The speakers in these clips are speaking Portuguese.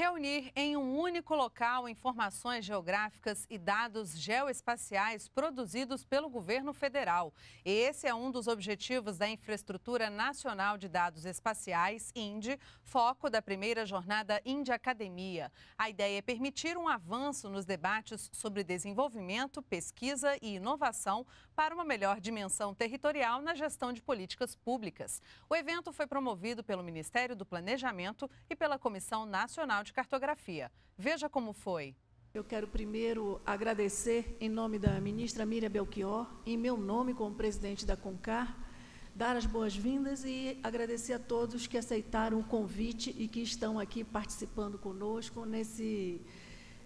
Reunir em um único local informações geográficas e dados geoespaciais produzidos pelo governo federal. Esse é um dos objetivos da Infraestrutura Nacional de Dados Espaciais, INDE, foco da primeira jornada INDE Academia. A ideia é permitir um avanço nos debates sobre desenvolvimento, pesquisa e inovação para uma melhor dimensão territorial na gestão de políticas públicas. O evento foi promovido pelo Ministério do Planejamento e pela Comissão Nacional de Cartografia. Veja como foi. Eu quero primeiro agradecer, em nome da ministra Miriam Belchior, em meu nome como presidente da CONCAR, dar as boas-vindas e agradecer a todos que aceitaram o convite e que estão aqui participando conosco nesse,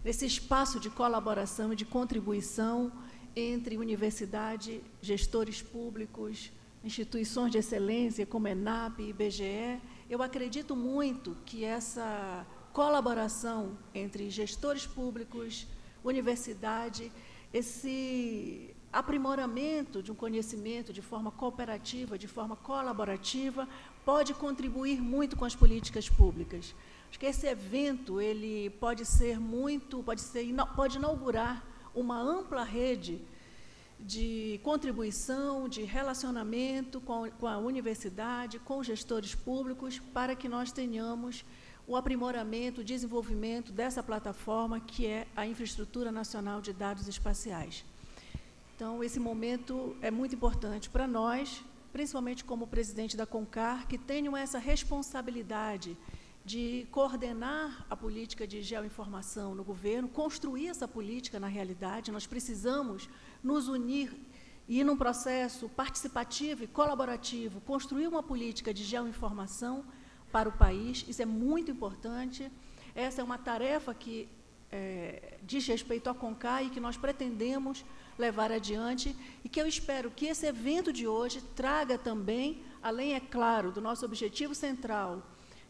nesse espaço de colaboração e de contribuição entre universidade, gestores públicos, instituições de excelência como ENAP e IBGE. Eu acredito muito que essa colaboração entre gestores públicos, universidade, esse aprimoramento de um conhecimento de forma cooperativa, de forma colaborativa, pode contribuir muito com as políticas públicas. Acho que esse evento ele pode ser muito, pode ser, pode inaugurar uma ampla rede de contribuição, de relacionamento com, com a universidade, com gestores públicos, para que nós tenhamos o aprimoramento, o desenvolvimento dessa plataforma que é a Infraestrutura Nacional de Dados Espaciais. Então, esse momento é muito importante para nós, principalmente como presidente da CONCAR, que tenham essa responsabilidade de coordenar a política de geoinformação no governo, construir essa política na realidade. Nós precisamos nos unir e, num processo participativo e colaborativo, construir uma política de geoinformação para o país. Isso é muito importante. Essa é uma tarefa que é, diz respeito à CONCAI e que nós pretendemos levar adiante e que eu espero que esse evento de hoje traga também, além, é claro, do nosso objetivo central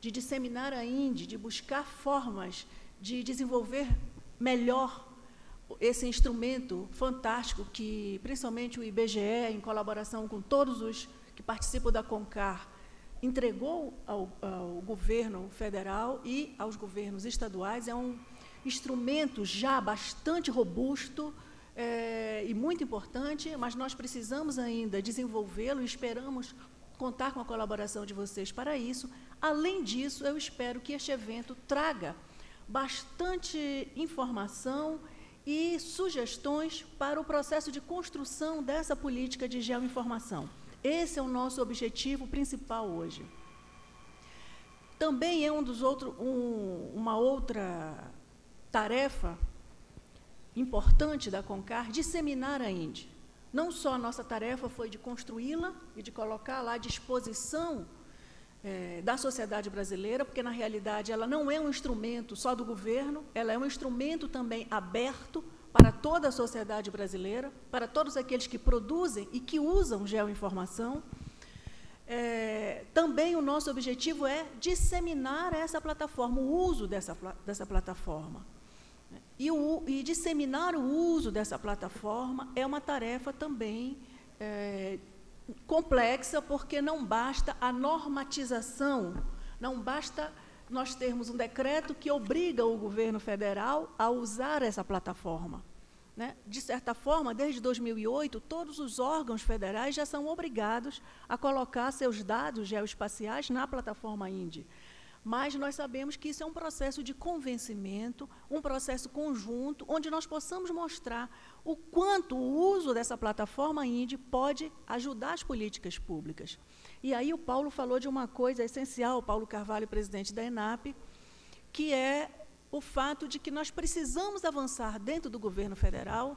de disseminar a INDE, de buscar formas de desenvolver melhor esse instrumento fantástico que, principalmente o IBGE, em colaboração com todos os que participam da CONCAR, entregou ao, ao governo federal e aos governos estaduais. É um instrumento já bastante robusto, é, e muito importante, mas nós precisamos ainda desenvolvê-lo e esperamos contar com a colaboração de vocês para isso. Além disso, eu espero que este evento traga bastante informação e sugestões para o processo de construção dessa política de geoinformação. Esse é o nosso objetivo principal hoje. Também é um dos outros, um, uma outra tarefa importante da CONCAR disseminar a Índia. Não só a nossa tarefa foi de construí-la e de colocar lá à disposição é, da sociedade brasileira, porque na realidade ela não é um instrumento só do governo, ela é um instrumento também aberto para toda a sociedade brasileira, para todos aqueles que produzem e que usam geoinformação. É, também o nosso objetivo é disseminar essa plataforma, o uso dessa, dessa plataforma. E, o, e disseminar o uso dessa plataforma é uma tarefa também é, complexa, porque não basta a normatização, não basta nós termos um decreto que obriga o governo federal a usar essa plataforma. Né? De certa forma, desde 2008, todos os órgãos federais já são obrigados a colocar seus dados geoespaciais na plataforma INDE mas nós sabemos que isso é um processo de convencimento, um processo conjunto, onde nós possamos mostrar o quanto o uso dessa plataforma INDE pode ajudar as políticas públicas. E aí o Paulo falou de uma coisa essencial, o Paulo Carvalho, presidente da ENAP, que é o fato de que nós precisamos avançar dentro do governo federal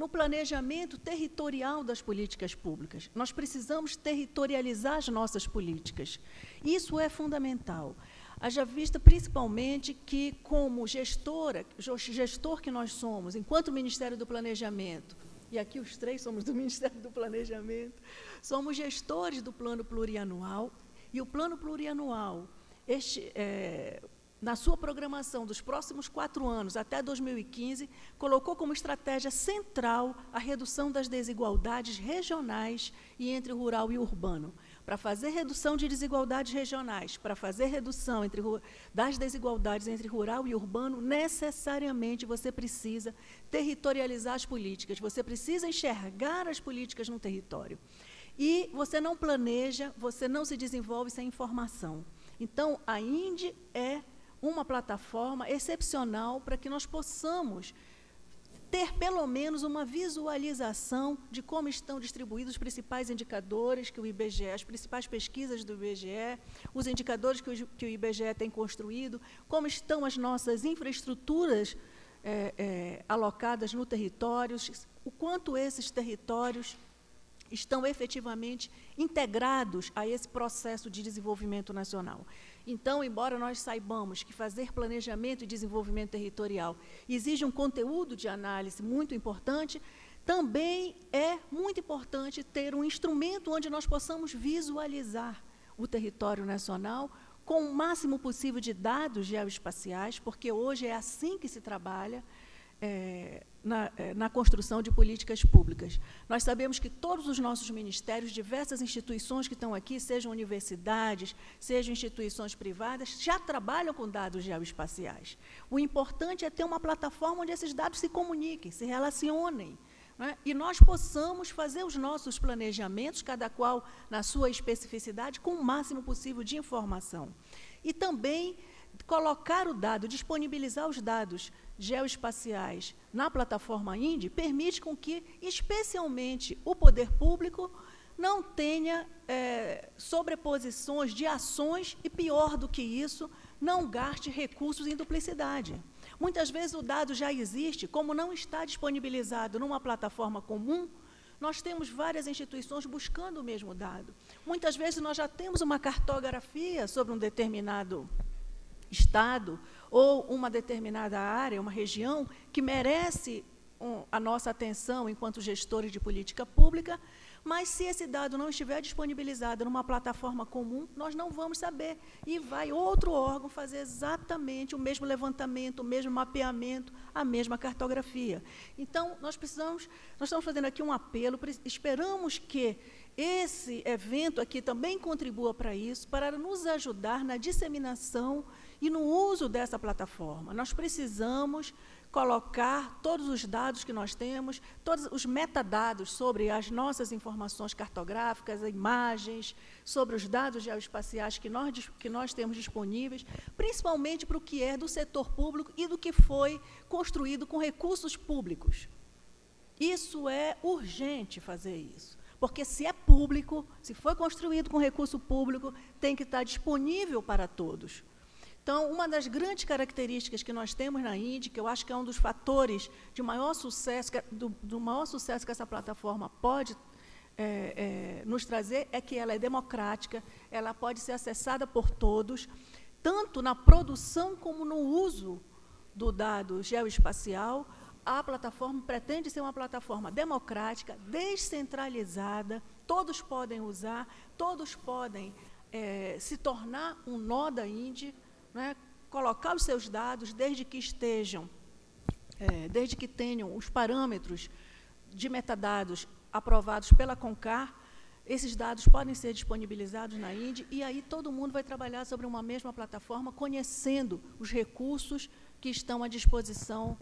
no planejamento territorial das políticas públicas. Nós precisamos territorializar as nossas políticas. Isso é fundamental. Haja vista principalmente que, como gestora, gestor que nós somos, enquanto Ministério do Planejamento, e aqui os três somos do Ministério do Planejamento, somos gestores do plano plurianual, e o plano plurianual, este, é, na sua programação dos próximos quatro anos, até 2015, colocou como estratégia central a redução das desigualdades regionais e entre rural e urbano. para fazer redução de desigualdades regionais, para fazer redução entre, das desigualdades entre rural e urbano, necessariamente você precisa territorializar as políticas, você precisa enxergar as políticas no território. E você não planeja, você não se desenvolve sem informação. Então, a INDE é uma plataforma excepcional para que nós possamos ter pelo menos uma visualização de como estão distribuídos os principais indicadores que o IBGE, as principais pesquisas do IBGE, os indicadores que o, que o IBGE tem construído, como estão as nossas infraestruturas é, é, alocadas no território, o quanto esses territórios estão efetivamente integrados a esse processo de desenvolvimento nacional. Então, embora nós saibamos que fazer planejamento e desenvolvimento territorial exige um conteúdo de análise muito importante, também é muito importante ter um instrumento onde nós possamos visualizar o território nacional com o máximo possível de dados geoespaciais, porque hoje é assim que se trabalha é, na, é, na, construção de políticas públicas. Nós sabemos que todos os nossos ministérios, diversas instituições que estão aqui, sejam universidades, sejam instituições privadas, já trabalham com dados geoespaciais. O importante é ter uma plataforma onde esses dados se comuniquem, se relacionem. Né? E nós possamos fazer os nossos planejamentos, cada qual na sua especificidade, com o máximo possível de informação. E também colocar o dado, disponibilizar os dados geoespaciais na plataforma INDE permite com que, especialmente, o poder público não tenha é, sobreposições de ações e, pior do que isso, não gaste recursos em duplicidade. Muitas vezes o dado já existe, como não está disponibilizado numa plataforma comum, nós temos várias instituições buscando o mesmo dado. Muitas vezes nós já temos uma cartografia sobre um determinado estado ou uma determinada área, uma região que merece um, a nossa atenção enquanto gestores de política pública, mas se esse dado não estiver disponibilizado numa plataforma comum, nós não vamos saber. E vai outro órgão fazer exatamente o mesmo levantamento, o mesmo mapeamento, a mesma cartografia. Então, nós precisamos, nós estamos fazendo aqui um apelo, esperamos que esse evento aqui também contribua para isso, para nos ajudar na disseminação e no uso dessa plataforma. Nós precisamos colocar todos os dados que nós temos, todos os metadados sobre as nossas informações cartográficas, imagens, sobre os dados geoespaciais que nós, que nós temos disponíveis, principalmente para o que é do setor público e do que foi construído com recursos públicos. Isso é urgente fazer isso. Porque se é público, se foi construído com recurso público, tem que estar disponível para todos. Então, uma das grandes características que nós temos na Índia, que eu acho que é um dos fatores de maior sucesso, do, do maior sucesso que essa plataforma pode é, é, nos trazer, é que ela é democrática, ela pode ser acessada por todos, tanto na produção como no uso do dado geoespacial. A plataforma pretende ser uma plataforma democrática, descentralizada, todos podem usar, todos podem é, se tornar um nó da Índia, né, colocar os seus dados desde que estejam, é, desde que tenham os parâmetros de metadados aprovados pela CONCAR, esses dados podem ser disponibilizados na INDE e aí todo mundo vai trabalhar sobre uma mesma plataforma, conhecendo os recursos que estão à disposição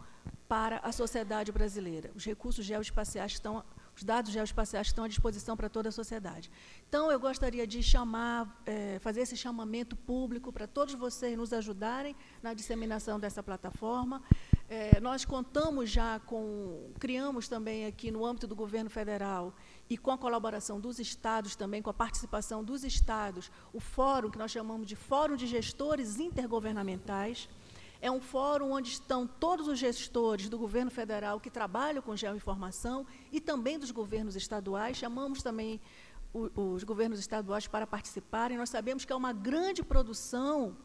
para a sociedade brasileira. Os recursos geoespaciais estão os dados geoespaciais estão à disposição para toda a sociedade. Então, eu gostaria de chamar, é, fazer esse chamamento público para todos vocês nos ajudarem na disseminação dessa plataforma. É, nós contamos já com, criamos também aqui no âmbito do governo federal e com a colaboração dos estados também, com a participação dos estados, o fórum que nós chamamos de Fórum de Gestores Intergovernamentais, é um fórum onde estão todos os gestores do governo federal que trabalham com geoinformação e também dos governos estaduais. Chamamos também os governos estaduais para participarem. Nós sabemos que é uma grande produção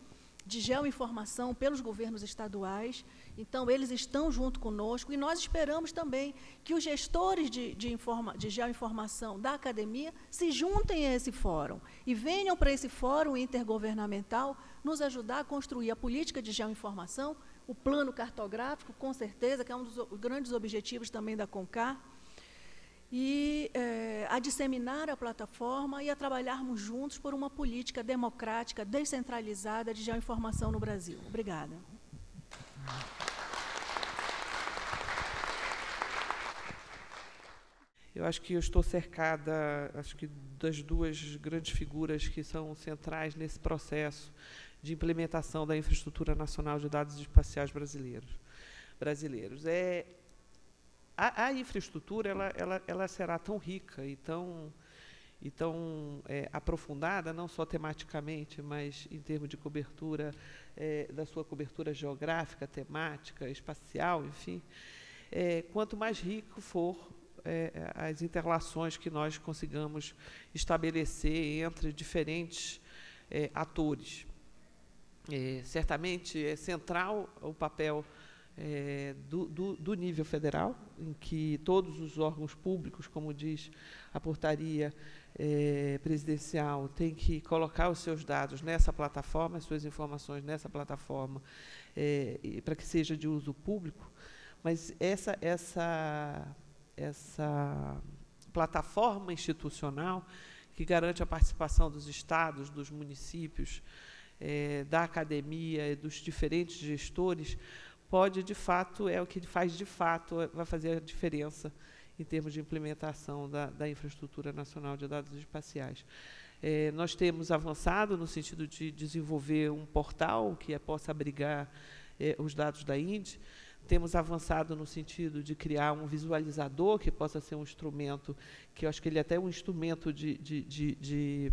de geoinformação pelos governos estaduais. Então, eles estão junto conosco e nós esperamos também que os gestores de, de, informa, de geoinformação da academia se juntem a esse fórum e venham para esse fórum intergovernamental nos ajudar a construir a política de geoinformação, o plano cartográfico, com certeza, que é um dos grandes objetivos também da CONCAR. E é, a disseminar a plataforma e a trabalharmos juntos por uma política democrática, descentralizada de geoinformação no Brasil. Obrigada. Eu acho que eu estou cercada, acho que das duas grandes figuras que são centrais nesse processo de implementação da infraestrutura nacional de dados espaciais brasileiros. Brasileiros é a, a infraestrutura ela, ela, ela será tão rica e tão, e tão é, aprofundada, não só tematicamente, mas em termos de cobertura, é, da sua cobertura geográfica, temática, espacial, enfim, é, quanto mais rico for é, as interrelações que nós consigamos estabelecer entre diferentes é, atores. É, certamente é central o papel é, do, do, do, nível federal, em que todos os órgãos públicos, como diz a portaria é, presidencial, têm que colocar os seus dados nessa plataforma, as suas informações nessa plataforma, é, para que seja de uso público. Mas essa, essa, essa plataforma institucional que garante a participação dos estados, dos municípios, é, da academia e dos diferentes gestores pode, de fato, é o que faz de fato, é, vai fazer a diferença em termos de implementação da, da infraestrutura nacional de dados espaciais. É, nós temos avançado no sentido de desenvolver um portal que é, possa abrigar é, os dados da INDE, temos avançado no sentido de criar um visualizador que possa ser um instrumento, que eu acho que ele é até um instrumento de, de, de, de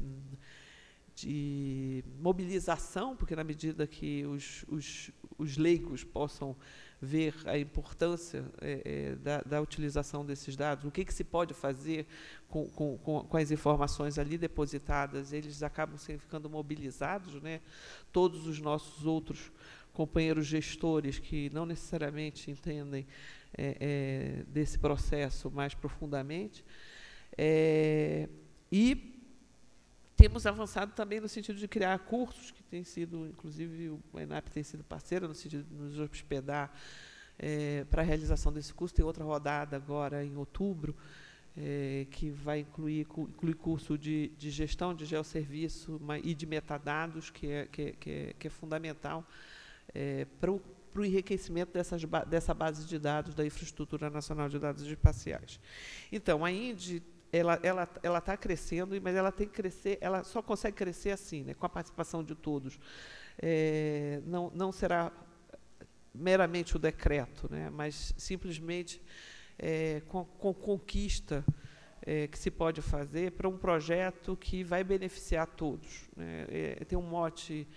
de mobilização, porque na medida que os, os, os leigos possam ver a importância é, é, da, da, utilização desses dados, o que, que se pode fazer com, com, com, as informações ali depositadas, eles acabam ficando mobilizados, né? todos os nossos outros companheiros gestores que não necessariamente entendem é, é desse processo mais profundamente, é, e temos avançado também no sentido de criar cursos, que tem sido, inclusive, o ENAP tem sido parceiro no sentido de nos hospedar é, para a realização desse curso. Tem outra rodada agora em outubro, é, que vai incluir, incluir curso de, de gestão de geosserviço e de metadados, que é, que é, que é, que é fundamental é, para o para o enriquecimento dessas, dessa base de dados da Infraestrutura Nacional de Dados Espaciais. Então, a INDE ela ela ela está crescendo, mas ela tem que crescer, ela só consegue crescer assim, né, com a participação de todos. É, não não será meramente o decreto, né, mas simplesmente é, com, com conquista é, que se pode fazer para um projeto que vai beneficiar todos. Né. É, tem um mote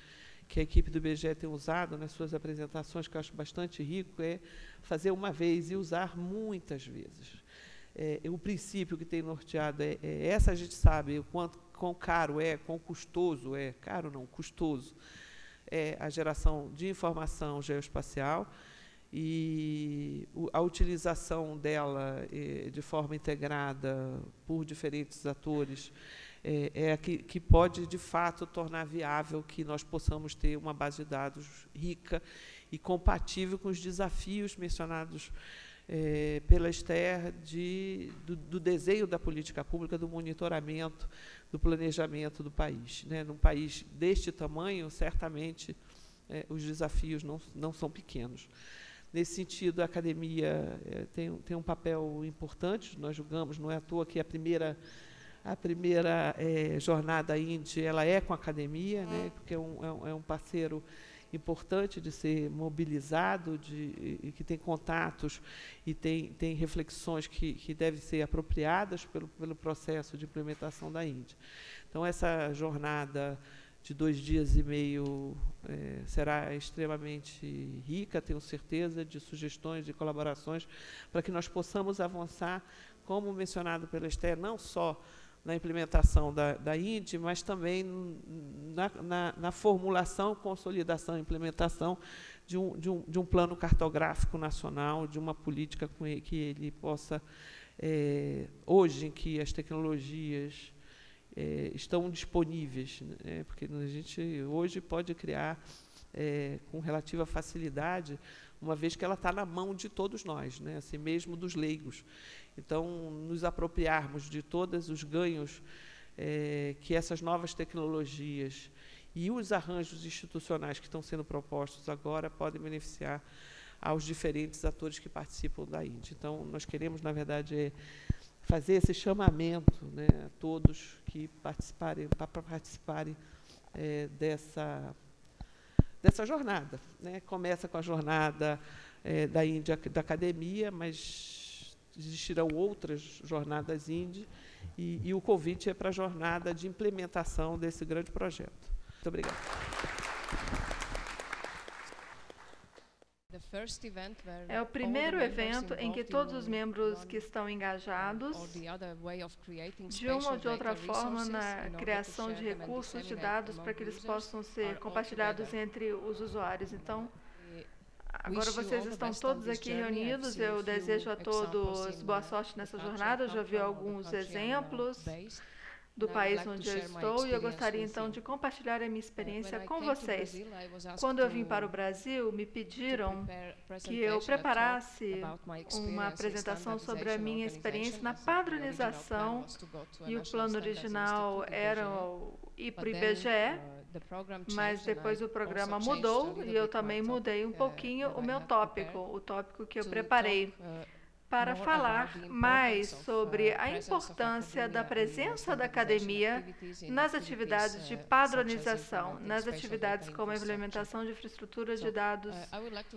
que a equipe do IBGE tem usado nas suas apresentações, que eu acho bastante rico, é fazer uma vez e usar muitas vezes é, o princípio que tem norteado é, é, essa a gente sabe o quanto quão caro é, quão custoso é, caro não, custoso, é a geração de informação geoespacial e a utilização dela é, de forma integrada por diferentes atores é, é a que, que pode, de fato, tornar viável que nós possamos ter uma base de dados rica e compatível com os desafios mencionados é, pela Esther de, do, do, desenho da política pública, do monitoramento, do planejamento do país. Né? Num país deste tamanho, certamente é, os desafios não, não são pequenos. Nesse sentido, a academia é, tem, tem um papel importante, nós julgamos, não é à toa que a primeira a primeira é, jornada Indy ela é com a academia, né, porque é um, é um é parceiro importante de ser mobilizado, de, e que tem contatos e tem, tem reflexões que, que devem ser apropriadas pelo, pelo processo de implementação da Índia. Então, essa jornada de dois dias e meio é, será extremamente rica, tenho certeza, de sugestões, de colaborações, para que nós possamos avançar, como mencionado pela Esther, não só na implementação da, da INDE, mas também na, na, na, formulação, consolidação e implementação de um, de, um, de um plano cartográfico nacional, de uma política que ele possa, é, hoje em que as tecnologias é, estão disponíveis, né, porque a gente hoje pode criar é, com relativa facilidade uma vez que ela está na mão de todos nós, né? assim mesmo dos leigos. Então, nos apropriarmos de todos os ganhos é, que essas novas tecnologias e os arranjos institucionais que estão sendo propostos agora podem beneficiar aos diferentes atores que participam da Índia. Então, nós queremos, na verdade, é fazer esse chamamento né, a todos que participarem, para participarem é, dessa, dessa jornada. Né? Começa com a jornada é, da Índia, da academia, mas existirão outras jornadas índias, e, e o convite é para a jornada de implementação desse grande projeto. Muito obrigada. É o primeiro evento em que todos os membros que estão engajados, de uma ou de outra forma, na criação de recursos de dados para que eles possam ser compartilhados entre os usuários. Então, Agora vocês estão todos aqui reunidos. Eu desejo a todos boa sorte nessa jornada. Eu já vi alguns exemplos do país onde eu estou e eu gostaria então de compartilhar a minha uh, experiência com vocês. Quando eu vim para o Brasil, me pediram que eu preparasse uma apresentação sobre a minha experiência na padronização e o plano original era ir para o IBGE, uh, mas depois o programa mudou e eu também mudei um uh, pouquinho o meu tópico, o tópico que eu preparei para falar mais sobre a importância da presença da academia nas atividades de padronização, nas atividades como a implementação de infraestrutura de dados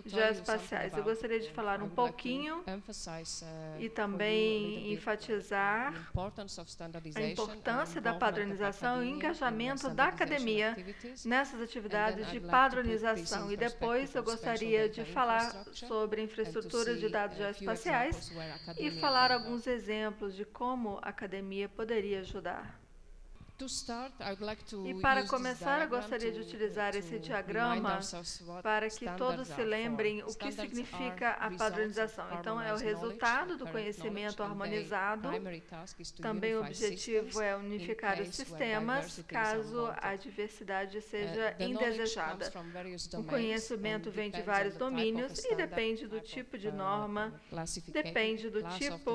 geoespaciais. Eu gostaria de falar um pouquinho e também enfatizar a importância da padronização e o engajamento da academia nessas atividades de padronização. E depois eu gostaria de falar sobre infraestrutura de dados geoespaciais e falar alguns exemplos de como a academia poderia ajudar. E para começar, eu gostaria de utilizar esse diagrama para que todos se lembrem o que significa a padronização. Então, é o resultado do conhecimento harmonizado. Também o objetivo é unificar os sistemas caso a diversidade seja uh, indesejada. O conhecimento vem de vários domínios e depende do tipo de uh, norma, depende do tipo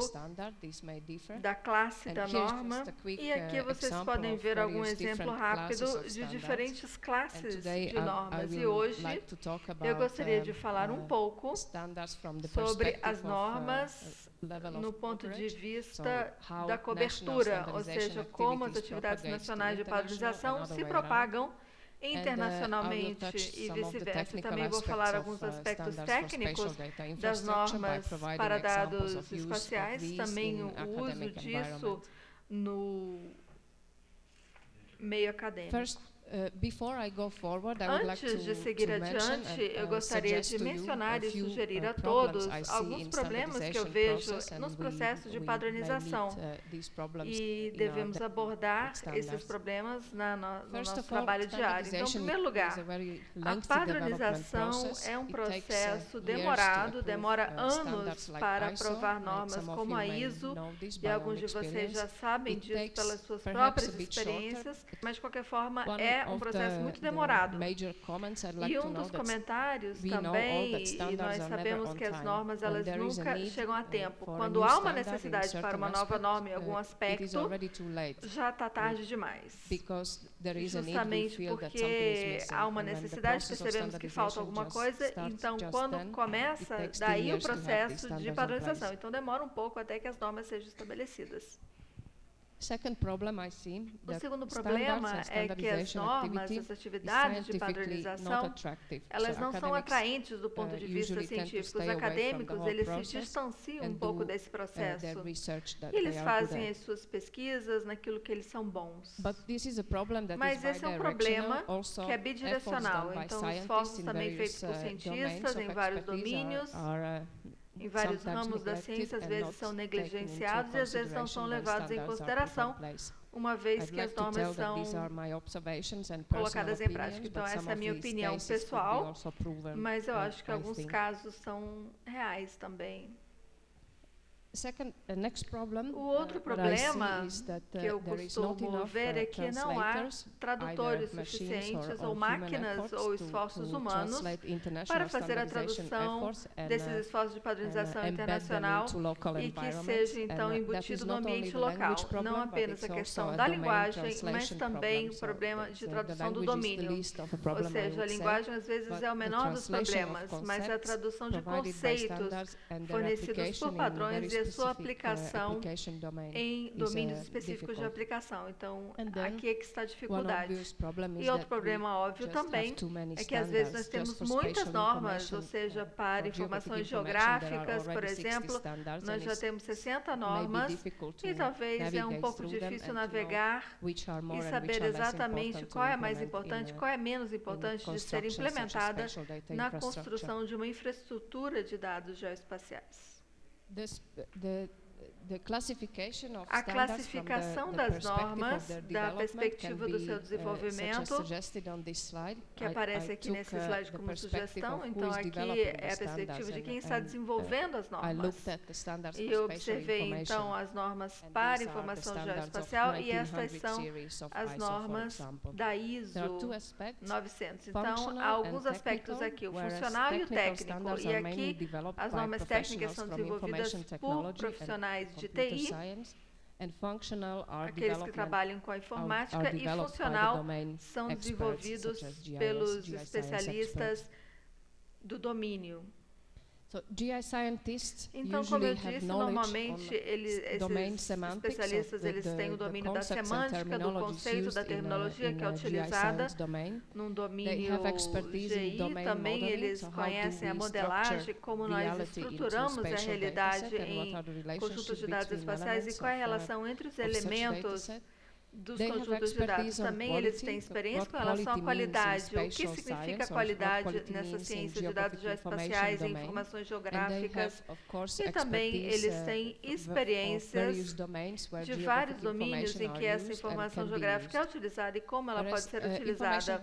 da classe da norma. E aqui uh, vocês podem ver algum exemplo rápido de diferentes classes de normas. E hoje eu gostaria de falar um pouco sobre as normas uh, no ponto de vista da cobertura, ou seja, como as atividades nacionais de padronização se propagam uh, internacionalmente e vice-versa. Também vou falar alguns uh, aspectos técnicos das normas para dados espaciais, também o uso disso no meio acadêmico. First, Antes de seguir adiante, eu uh, gostaria de mencionar e sugerir uh, a todos alguns problemas que eu vejo nos processos de padronização. uh, e devemos abordar esses problemas no nosso trabalho diário. Então, em primeiro lugar, a padronização é um processo demorado, demora anos para aprovar normas como a ISO, e alguns de vocês já sabem disso pelas suas próprias experiências, mas de qualquer forma é um processo muito demorado. E um dos comentários também, e nós sabemos que as normas elas nunca chegam a tempo. Quando há uma necessidade para uma nova norma em algum uh, aspecto, já está tarde demais. Justamente porque há uma necessidade, percebemos que falta alguma coisa, então quando começa, daí o processo de padronização. Então demora um pouco até que as normas sejam estabelecidas. O segundo problema é que as normas, as atividades de padronização, elas não são atraentes do ponto uh, de vista científico. Os acadêmicos, eles se distanciam um pouco desse uh, processo. E eles fazem as suas pesquisas naquilo que eles são bons. Mas esse é um problema que é bidirecional. Então, os esforços também feitos por uh, cientistas em vários domínios em vários ramos da ciência, às vezes são negligenciados e às vezes não são levados em consideração, uma vez que as normas são colocadas em prática. Então, essa é a minha opinião pessoal, mas eu acho que alguns casos são reais também. Second, uh, next problem, o outro uh, problema that, uh, que eu costumo ver é que não há tradutores suficientes ou máquinas ou esforços humanos para fazer a tradução desses esforços de padronização internacional e que seja então embutido no ambiente local. Não apenas a questão da linguagem, mas também o problema de tradução do domínio. Ou seja, a linguagem às vezes é o menor dos problemas, mas a tradução de conceitos fornecidos por padrões e a sua uh, aplicação em domínios específicos de aplicação. Então, aqui é que está a dificuldade. E outro problema óbvio também é que às vezes nós temos muitas normas, ou seja, para informações geográficas, por exemplo, nós já temos 60 normas e talvez é um pouco difícil navegar e saber exatamente qual é mais importante, qual é menos importante de ser implementada na construção de uma infraestrutura de dados geoespaciais this the a classificação das normas da perspectiva do seu uh, desenvolvimento, que aparece aqui nesse uh, slide como sugestão. Então, aqui é a perspectiva de quem está uh, desenvolvendo as normas. E eu observei, então, as normas para informação geoespacial e estas são as normas da ISO 900. Então, há alguns aspectos aqui, o funcional e o técnico. E aqui, as normas técnicas são desenvolvidas por profissionais de TI, aqueles que trabalham com a informática, e funcional são desenvolvidos pelos especialistas do domínio. So, GI scientists então, como eu disse, normalmente eles, esses especialistas eles têm o domínio da semântica, do conceito, da terminologia que é utilizada num domínio GI. Também eles conhecem a modelagem, como nós estruturamos a realidade em conjuntos de dados espaciais e qual é a relação entre os elementos dos conjuntos de dados. Também eles têm experiência com relação à qualidade. O que significa qualidade nessa ciência de dados geoespaciais e informações geográficas? E também eles têm experiências de vários domínios em que essa informação geográfica é utilizada e como ela pode ser uh, utilizada.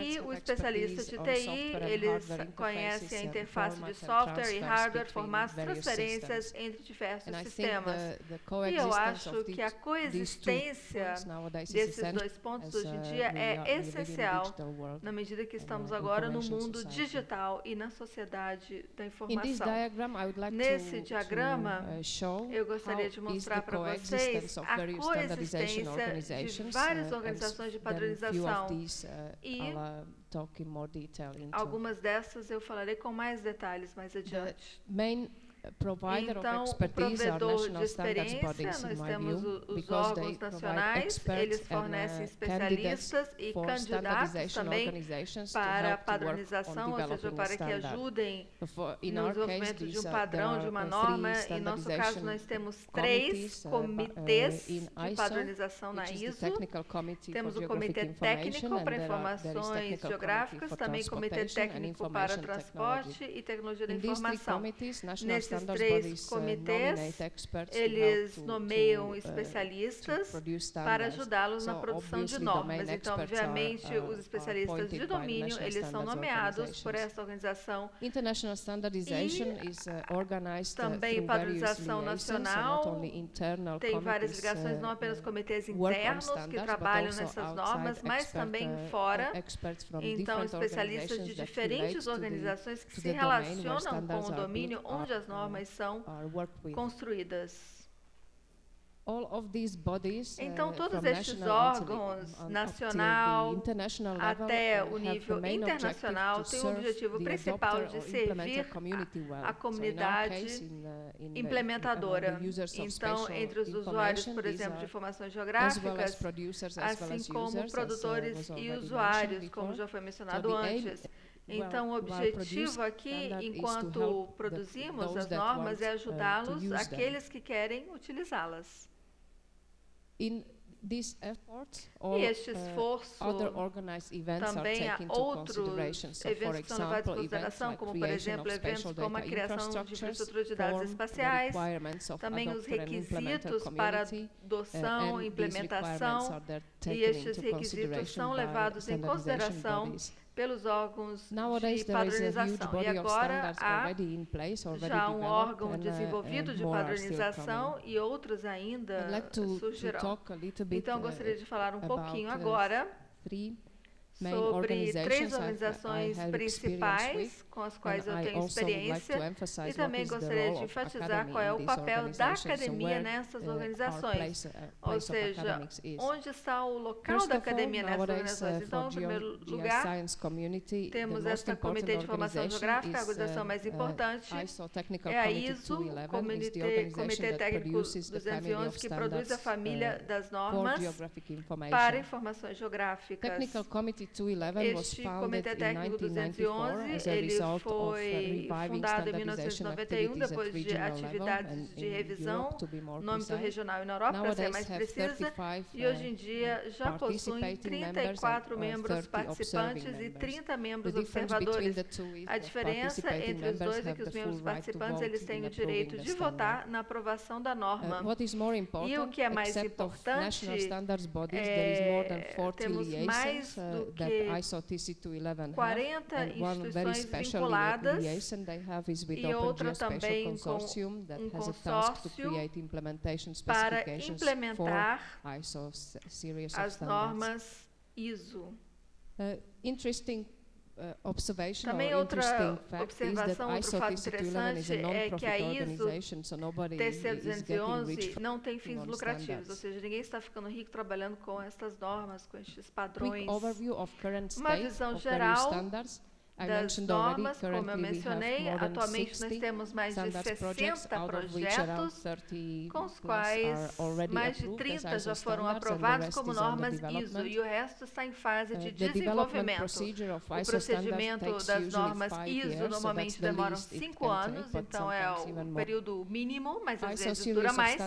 E o especialista de TI, eles conhecem a interface de software e hardware, formatos, transferências entre diversos sistemas. E eu acho que a coexistência desses dois pontos hoje em dia é essencial na medida que estamos agora no mundo digital e na sociedade da informação. Nesse diagrama, uh, eu gostaria de mostrar para vocês a coexistência de várias uh, organizações de padronização. uh, e algumas dessas eu falarei com mais detalhes mais adiante provider então, of expertise o de experiência, nós temos view, os órgãos nacionais, eles fornecem uh, especialistas e candidatos também para a padronização, ou seja, para que ajudem no desenvolvimento de um uh, padrão, de uma norma. Em nosso caso, nós temos três uh, comitês de padronização na ISO. Temos o comitê técnico para informações geográficas, também comitê técnico para transporte e tecnologia da informação. Nesse esses três comitês, eles nomeiam uh, especialistas para ajudá-los na produção de normas. Então, obviamente, os especialistas de domínio, eles são nomeados por essa organização. E uh, também padronização nacional tem várias ligações, uh, não apenas comitês internos que trabalham nessas normas, mas também fora. Então, especialistas de diferentes organizações que se relacionam com o domínio onde as normas normas são construídas. Então, uh, todos estes órgãos, nacional até o nível internacional, têm o objetivo principal de servir a, a comunidade implementadora. Então, entre os usuários, por exemplo, de informações geográficas, assim como produtores e usuários, como já foi mencionado antes. Então, o objetivo aqui, enquanto produzimos as normas, é uh, ajudá-los, aqueles que querem utilizá-las. E este uh, esforço também há outros eventos que são levados em consideração, como, por exemplo, eventos como a criação de infraestrutura de dados espaciais, também os requisitos para adoção uh, e implementação, e estes requisitos são levados em consideração pelos órgãos Nowadays, de padronização. E agora há já um órgão uh, desenvolvido de padronização e outros ainda like to, surgirão. To então, eu gostaria de falar um pouquinho uh, agora sobre três organizações principais com as quais eu tenho experiência e também gostaria de enfatizar qual é o papel da academia nessas uh, organizações, uh, ou seja, onde está o local da academia nessas organizações. Uh, então, em primeiro lugar, temos esta Comitê de Informação Geográfica, a organização mais importante é a ISO, Comitê, Comitê Técnico 211, que produz a família das normas para informações geográficas. Este Comitê Técnico 211, ele foi fundado em 1991, depois de atividades de revisão no âmbito regional e na Europa, para ser mais precisa, e hoje em dia uh, já possui 34 membros participantes e 30 membros observadores. A diferença entre os dois é que os membros participantes eles têm o direito de votar na aprovação da norma. Uh, e o que é mais importante, é, temos mais do uh, que 40 instituições vinculadas e outra também com um consórcio para implementar as normas ISO. Uh, interesting Uh, observation Também outra observação, outro fato interessante é que a ISO TC211 não tem fins lucrativos, ou seja, ninguém está ficando rico trabalhando com estas normas, com estes padrões. Uma visão geral das normas, como eu mencionei, atualmente nós temos mais de 60 projetos, com os quais mais de 30 já foram aprovados como normas ISO, e o resto está em fase de uh, desenvolvimento. O procedimento das normas ISO normalmente demora cinco anos, então é o período mínimo, mas às vezes dura mais.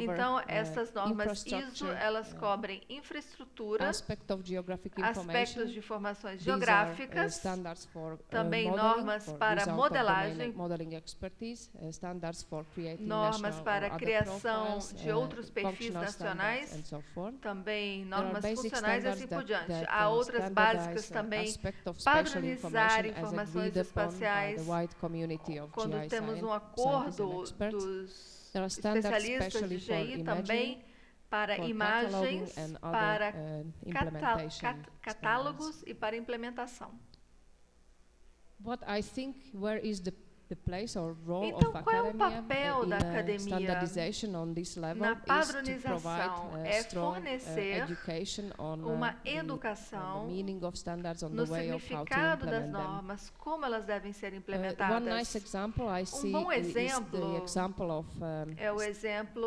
Então, uh, essas normas ISO, elas cobrem infraestrutura, aspectos de informações geográficas, Uh, também normas para modelagem, uh, normas para a criação de uh, outros perfis nacionais, também normas funcionais e assim por diante. Há outras básicas também, padronizar informações espaciais, quando temos um acordo dos especialistas de GI também, para imagens, para catálogos e para implementação. What I think where is the Então, qual é o papel da academia na padronização? É fornecer uma uh, educação no significado das normas, como elas devem ser uh, implementadas. Um bom exemplo é o exemplo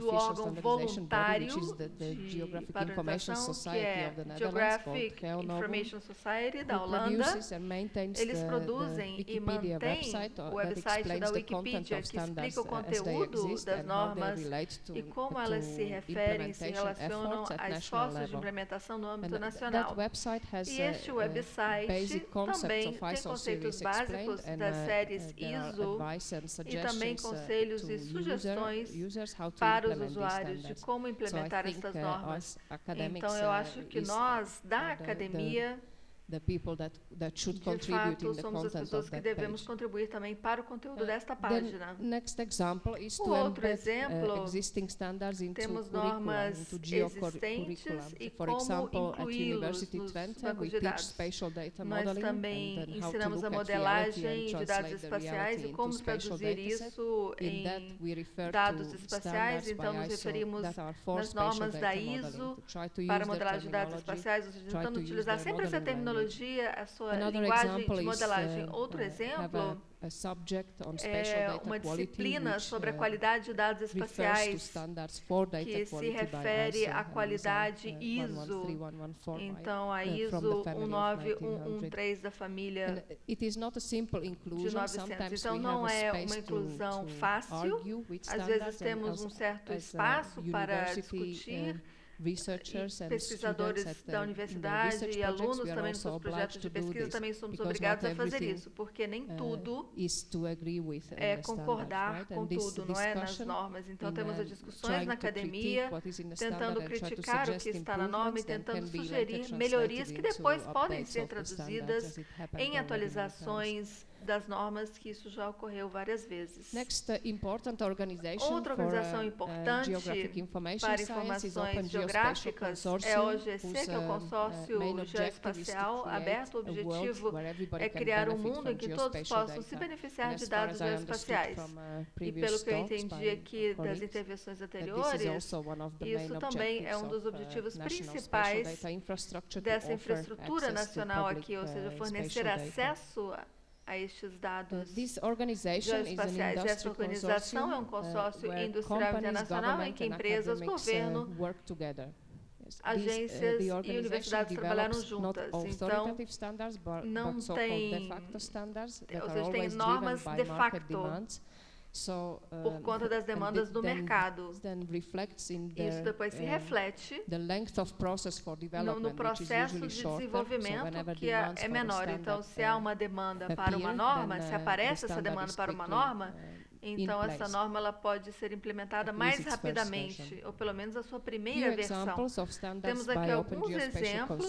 do órgão voluntário de padronização, que é Geographic Information Society da Holanda, eles produzem e mantêm o website da Wikipedia que explica o conteúdo das normas e como elas se referem, se relacionam às esforços de implementação no âmbito nacional. E este website também tem conceitos básicos das séries ISO e também conselhos e sugestões para os usuários de como implementar estas normas. Então, eu acho que nós, da academia, the people that, that should de contribute fato, in the somos as pessoas que devemos page. contribuir também para o conteúdo uh, desta página. Next example is o to outro embed, uh, exemplo, uh, existing standards into temos normas into existentes e For example, at University Twente, we teach spatial data Nós também ensinamos a modelagem de dados espaciais e como traduzir isso em dados espaciais. Então, nos referimos nas normas da ISO para modelagem de dados espaciais, tentando utilizar sempre essa terminologia tecnologia, a sua Another linguagem de modelagem. Uh, Outro uh, exemplo é uma disciplina sobre a qualidade de dados espaciais que se refere à qualidade uh, ISO. Então, a ISO 19113 da família de 900. Então, não é uma inclusão fácil. Às vezes temos um certo espaço para discutir e pesquisadores da universidade e alunos também nos seus projetos de pesquisa também somos obrigados a fazer isso, porque nem uh, tudo é concordar com tudo, não é, nas normas. Então temos as discussões na academia, tentando criticar o que está na norma e tentando sugerir melhorias que depois podem ser traduzidas em atualizações das normas que isso já ocorreu várias vezes. Next, uh, important organization Outra organização for, uh, importante uh, para informações geográficas é o OGC, que é o uh, Consórcio Geoespacial Aberto. O objetivo é criar um mundo em que todos possam se beneficiar de dados geoespaciais. E pelo que eu entendi aqui das intervenções anteriores, isso também é um dos objetivos principais dessa infraestrutura nacional aqui, ou seja, fornecer acesso a a estes dados geoespaciais. Essa organização é um consórcio uh, industrial internacional em que empresas, uh, governo, agências uh, e universidades trabalharam juntas. Então, não tem, ou seja, tem normas de facto So, uh, por conta das demandas do then, mercado. Then Isso depois se uh, reflete no, no, processo de desenvolvimento, so que é, é menor. Então, se há uma demanda para uma norma, then, se aparece essa demanda para uma norma, então essa norma ela pode ser implementada mais rapidamente, ou pelo menos a sua primeira versão. Temos aqui alguns exemplos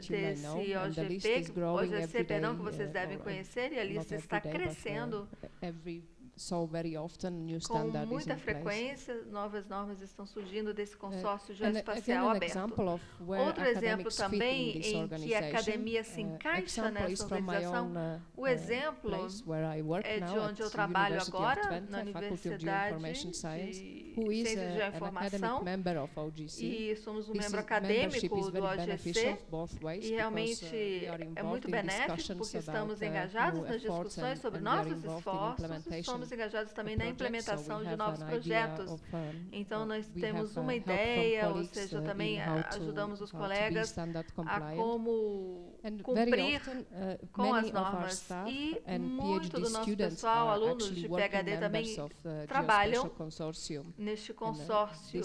desse OGP, OGC, perdão, que vocês uh, devem conhecer, e a lista está crescendo so very often new Com muita frequência, novas normas estão surgindo desse consórcio uh, geoespacial aberto. Outro exemplo também em que a academia se encaixa nessa organização, uh, o exemplo é de onde eu trabalho agora, na Universidade de Ciências da Informação, e somos um membro acadêmico do OGC, e realmente é muito benéfico porque estamos engajados nas discussões sobre nossos esforços, estamos engajados também na implementação de novos projetos. Então, nós temos uma ideia, ou seja, uh, também ajudamos os colegas a como cumprir uh, com as normas. E muito do nosso pessoal, alunos de PhD também trabalham neste uh, consórcio.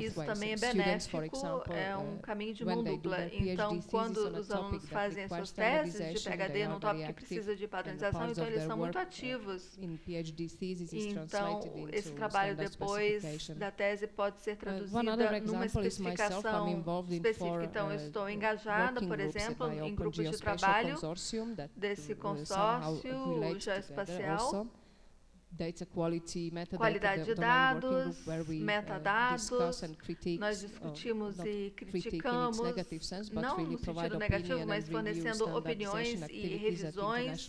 Isso também é benéfico, é um caminho de mão dupla. Então, quando os alunos fazem suas teses de PhD num tópico que precisa de padronização, então eles são muito ativos então, esse trabalho depois da tese pode ser uh, traduzido numa especificação específica. Então, eu uh, estou engajada, por exemplo, em grupos de trabalho desse consórcio geoespacial data quality, qualidade de dados, uh, metadados, nós discutimos uh, e criticamos, sense, não no sentido negativo, mas fornecendo opiniões e revisões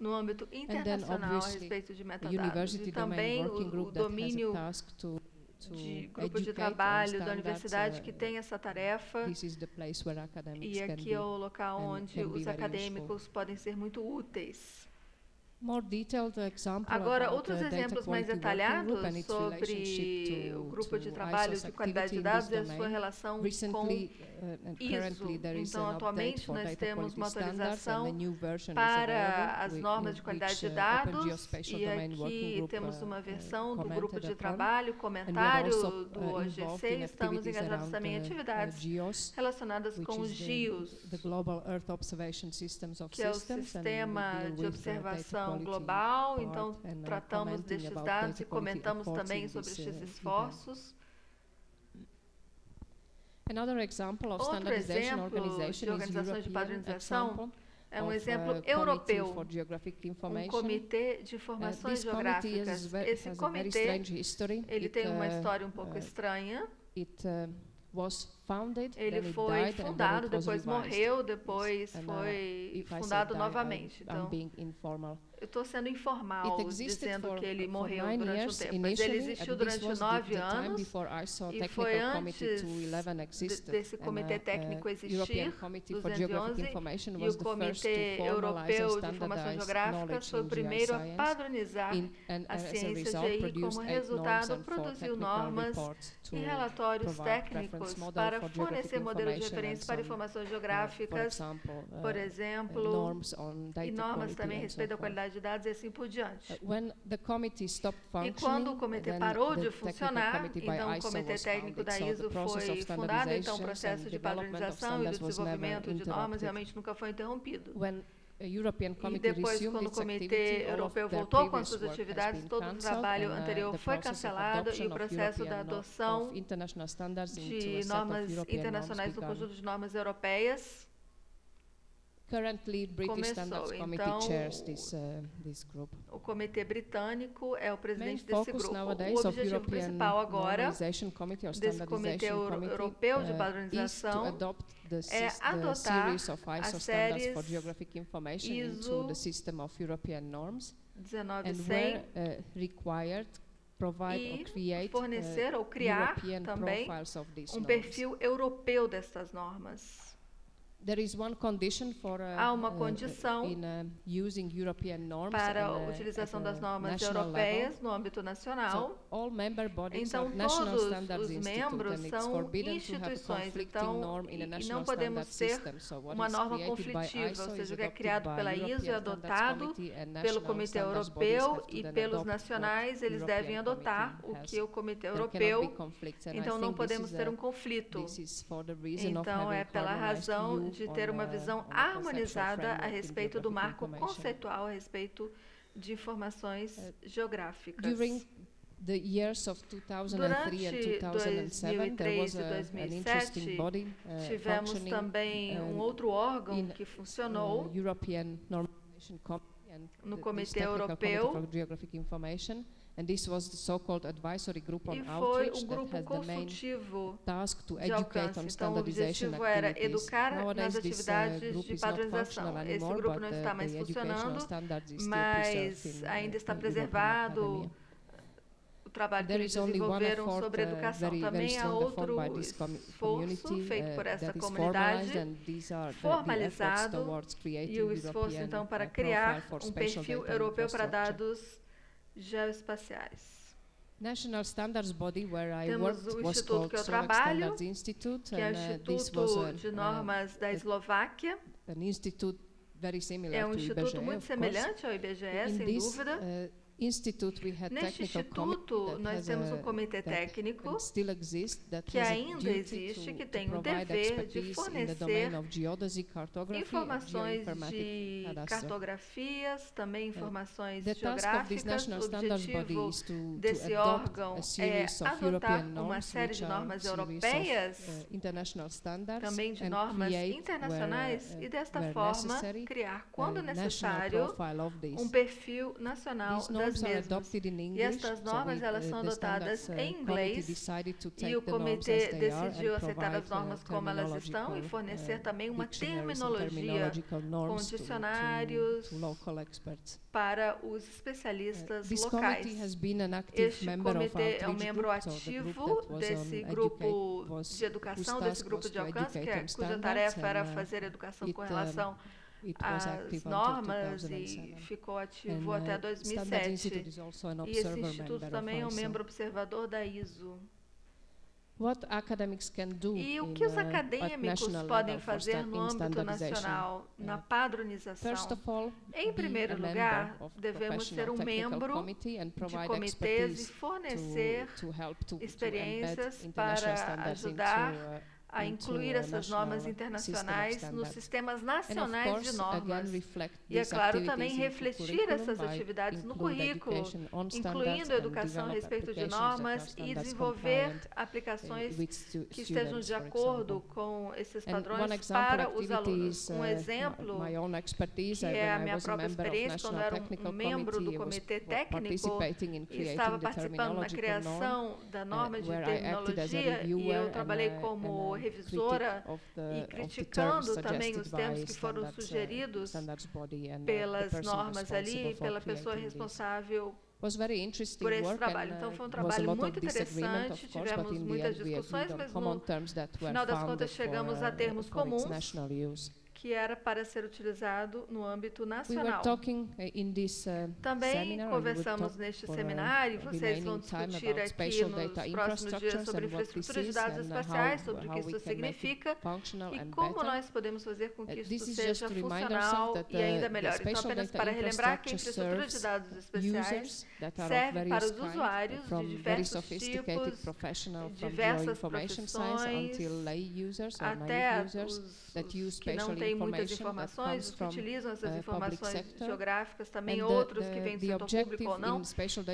no âmbito internacional a respeito de metadados. E também o, o domínio de grupo de trabalho da universidade que uh, tem essa tarefa. E aqui é o local onde os acadêmicos podem ser muito úteis. Agora, outros exemplos mais detalhados sobre o grupo de trabalho de qualidade de dados e a sua relação com uh, ISO. Então, atualmente, nós temos uma atualização para as normas de qualidade de uh, dados e aqui temos uh, uma versão do grupo de trabalho, comentário do OGC. Estamos engajados também em atividades relacionadas com os GIOS, que é o Sistema de Observação global, então tratamos destes dados e comentamos também sobre estes esforços. Outro exemplo de organizações de padronização é um exemplo europeu, um comitê de informações geográficas. Esse comitê ele tem uma história um pouco estranha. Ele foi fundado, depois morreu, depois uh, foi fundado novamente. Então, eu estou sendo informal dizendo que ele morreu durante um tempo, mas ele existiu durante nove anos e foi antes de, desse comitê uh, técnico existir, 211, e o Comitê Europeu de Informações Geográficas foi o primeiro a padronizar a ciência GI como resultado produziu normas e relatórios técnicos para fornecer modelos de referência para informações geográficas, por uh, exemplo, e normas também a respeito da qualidade nacionais de dados e assim por diante. When the committee stopped e quando o comitê parou de funcionar, então o comitê técnico da ISO foi fundado, então o processo de padronização e do desenvolvimento de normas realmente nunca foi interrompido. When e depois, quando o Comitê Europeu voltou com as suas atividades, todo o trabalho uh, anterior foi cancelado e o processo da adoção de normas internacionais no conjunto de normas europeias Currently, British Começou. Standards então, Committee chairs this, uh, this group. O comitê britânico é o presidente Main desse grupo. Nowadays o objetivo principal agora desse Comitê Euro Europeu de uh, Padronização é adotar a series of ISO standards for geographic information into the system of European norms 19 and where uh, required provide e or create fornecer uh, ou criar também um norms. perfil europeu destas normas. Há uma uh, condição in, uh, using European norms para a uh, utilização das normas europeias level. no âmbito nacional. So all member bodies Então, todos standards os membros são forbidden to have instituições, então, norm in a e- e não podemos ter uma norma conflitiva, ou is seja, o que é criado pela ISO e Standards adotado pelo Comitê Europeu e pelos nacionais, eles devem adotar o Committee que o Comitê Europeu. Então, não podemos ter um conflito. Então, é pela razão de ter uma visão harmonizada a respeito do marco information. conceitual a respeito de informações Uh, geográficas. During the years of 2003 and Durante 2007, there was 2003 e a, an interesting 2007, body uh, Tivemos functioning também um outro órgão in, que funcionou uh, European Normalization Committee and no Comitê Europeu. Committee for Geographic Information, and this was the so-called advisory group on e foi outreach um that grupo has the main consultivo task to de educate alcance. on Então, o standardization objetivo era educar nas Nowadays, this uh, atividades group de padronização. Esse grupo but não the- está mais funcionando, standards is still mas uh, ainda está preservado o trabalho que eles desenvolveram sobre uh, educação. Também há outro esforço feito uh, por essa is comunidade the- the formalizado e o esforço, então, para uh, criar um perfil europeu para dados geoespaciais. National Standards Body where I Temos worked o was instituto que eu trabalho, Institute, que é o and uh, Instituto de uh, Normas da Eslováquia. an institute very similar É um to instituto IBGE, muito semelhante ao IBGE, In sem this dúvida. uh, institute we had Neste instituto, nós temos um comitê técnico que ainda existe, que tem o dever de fornecer informações de cartografias, também informações geográficas. O objetivo desse órgão é adotar uma série de normas europeias, uh, standards, também de and normas internacionais, uh, e desta forma criar, quando necessário, um perfil nacional das mesmas. E estas normas elas uh, são adotadas uh, em inglês e o comitê decidiu aceitar as provide, normas uh, como elas estão e fornecer uh, também uma terminologia to- dicionários para os Uh, especialistas This locais. Este comitê é um membro ativo desse grupo de educação, desse grupo de alcance, que é, cuja tarefa era uh, fazer educação com relação Until normas 2007. e ficou And, ativo uh, até Standards 2007. Institute is also an E esse instituto também é um of membro observador da ISO. What academics can do E o in, que os acadêmicos national podem fazer no âmbito nacional, na Uh, padronização? All, Em primeiro lugar, devemos ser um membro de comitês e fornecer to, to help to, experiências para ajudar uh, a incluir a essas normas internacionais nos sistemas nacionais de normas. E é claro também refletir essas atividades no currículo, incluindo and educação a respeito de normas e desenvolver uh, aplicações que estejam de acordo com esses padrões para os alunos. Um uh, exemplo que uh, é a minha a própria experiência quando eu era um- membro do comitê técnico e estava participando na criação da norma de a terminologia e eu trabalhei como a revisora of the- e criticando também os termos que foram uh, sugeridos uh, pelas normas ali pela pessoa responsável por esse trabalho. Então uh, foi um a trabalho muito interessante, tivemos muitas discussões, mas no final das contas chegamos a uh, termos comuns. Que era para ser utilizado no âmbito nacional. This, uh, Também conversamos neste seminário, vocês vão discutir aqui nos próximos dias sobre infraestrutura de dados espaciais, sobre o que isso significa e como nós podemos fazer com que isso seja funcional e ainda melhor. Então, apenas para relembrar que a infraestrutura de dados espaciais serve para os usuários de diversos tipos, diversas profissões, até os que não têm muitas informações, que utilizam essas uh, informações geográficas, também outros que vêm do setor público ou não.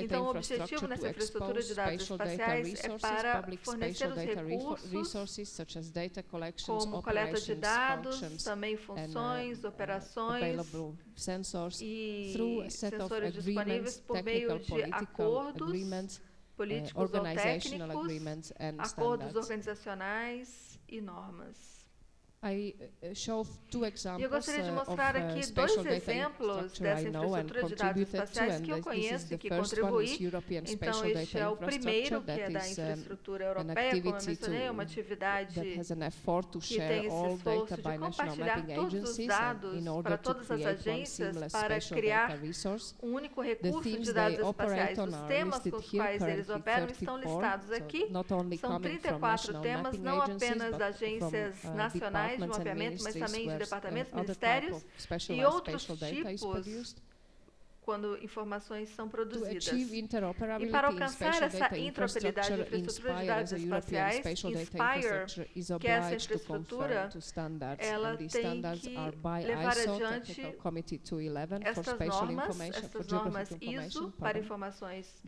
Então, o objetivo nessa infraestrutura de dados espaciais é para fornecer os recursos, como coleta de dados, também uh, funções, operações e sensores disponíveis por meio de acordos políticos ou técnicos, acordos organizacionais e normas. I uh, show two examples, eu gostaria de uh, mostrar aqui uh, dois exemplos dessa infraestrutura de dados espaciais que eu conheço e que contribuí. Então, este é o primeiro, que é da infraestrutura europeia, como eu mencionei, uma atividade que tem esse esforço de compartilhar todos os dados para todas as agências para criar um único recurso de dados espaciais. Os temas com os quais eles operam estão listados aqui. São 34 temas, não apenas agências nacionais, de mapeamento, mas também de departamentos, ministérios e outros tipos quando informações são produzidas. E para alcançar essa interoperabilidade de infraestrutura de dados espaciais, Inspire, que é essa infraestrutura, ela tem que levar adiante estas normas, estas normas ISO para informações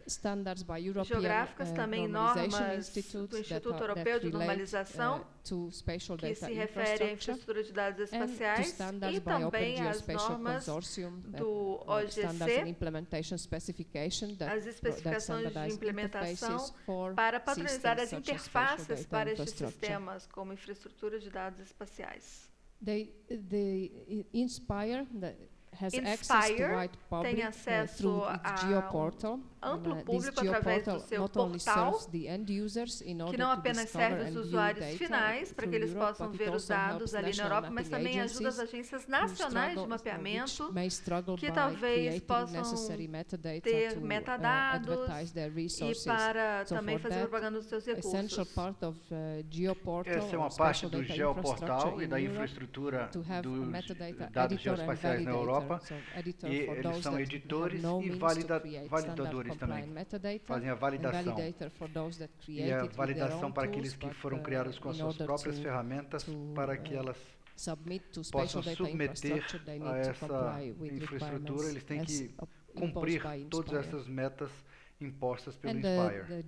geográficas, também normas do Instituto Europeu de Normalização, que se refere à infraestrutura de dados espaciais, e também as normas do OGC, as especificações de implementação para padronizar as interfaces para estes sistemas, como infraestrutura de dados espaciais. They, they inspire the has Inspire tem uh, acesso a amplo uh, público através do seu portal, que não apenas serve os usuários finais para que eles possam ver os dados ali na Europa, mas também ajuda as agências nacionais de mapeamento que talvez possam ter uh, metadados e para também fazer propaganda dos seus recursos. Essa é uma parte do geoportal e da infraestrutura dos dados geoespaciais na Europa e eles são editores e valida validadores também. Fazem a validação. E a validação para aqueles que foram criados com as suas próprias ferramentas para que elas possam submeter a essa infraestrutura, eles têm que cumprir todas essas metas impostas pelo Inspire.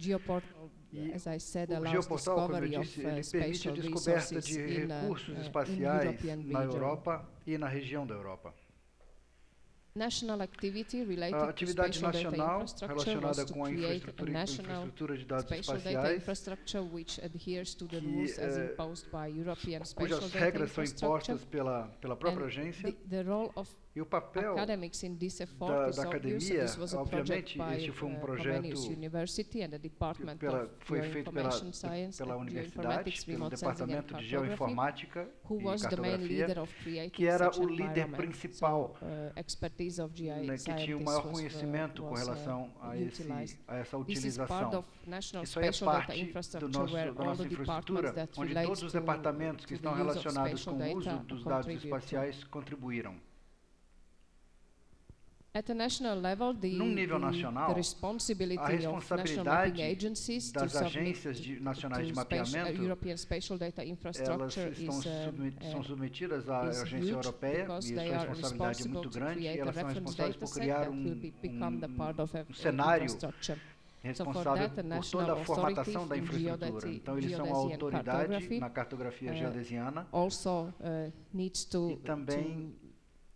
E o geoportal, como eu disse, ele permite a descoberta de recursos espaciais na Europa e na região da Europa. National activity related a atividade nacional relacionada com a infraestrutura, infraestrutura de dados espaciais, que, eh, cujas regras são impostas pela, pela própria agência, the, the e o papel da, da academia, obviamente, este foi um uh, projeto pela, foi feito pela, pela universidade, pelo Departamento de Geoinformática e Cartografia, que era o líder principal, uh, né, que tinha o maior conhecimento com uh, relação a, esse, a essa utilização. Isso é parte do nosso, da nossa infraestrutura, onde todos os departamentos que estão relacionados com o uso dos dados espaciais contribuíram. Level, the, Num nível nacional, a responsabilidade das agências de, nacionais de mapeamento, elas estão submet, uh, são submetidas à agência europeia, e isso é responsabilidade muito grande, e elas são responsáveis por criar um, um, um cenário responsável por toda a formatação da infraestrutura. Então, eles são a autoridade na cartografia uh, geodesiana e também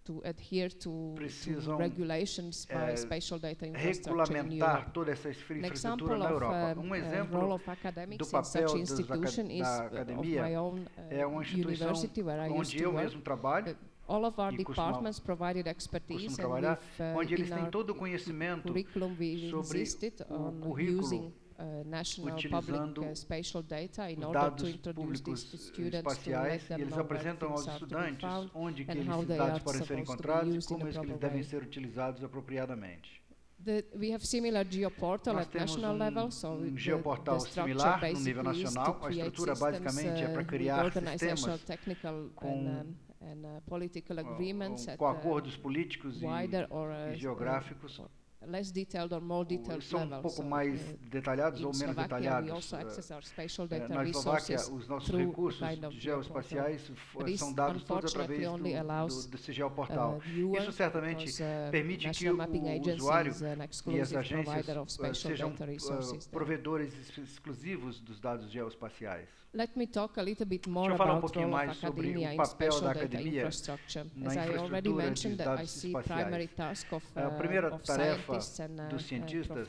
to adhere to, precisam to regulations by é, spatial data infrastructure regulamentar toda essa infraestrutura na Europa. Um exemplo do papel da academia own, é uma instituição onde eu mesmo trabalho all of our departments provided expertise trabalhar, uh, onde eles têm todo o conhecimento sobre o currículo uh, national public uh, spatial data in order to introduce this to students to let them eles apresentam aos estudantes onde que esses dados podem ser encontrados e como eles devem ser utilizados apropriadamente. The, we have similar geoportal Nós at national um, level, so um geoportal the, the similar no nível nacional. A estrutura basicamente é para criar sistemas com and, uh, political agreements com acordos políticos e, e geográficos less detailed or more detailed são um pouco mais detalhados ou menos detalhados. Uh, na Eslováquia, os nossos recursos kind of geoespaciais são dados todos através do, do, desse geoportal. Uh, Isso certamente uh, permite que o usuário e as agências sejam provedores exclusivos dos dados geoespaciais. Let me talk a little bit more about um role of academia in spatial data infrastructure. As I already mentioned, that I see primary task of, uh, a primeira tarefa and, uh, dos cientistas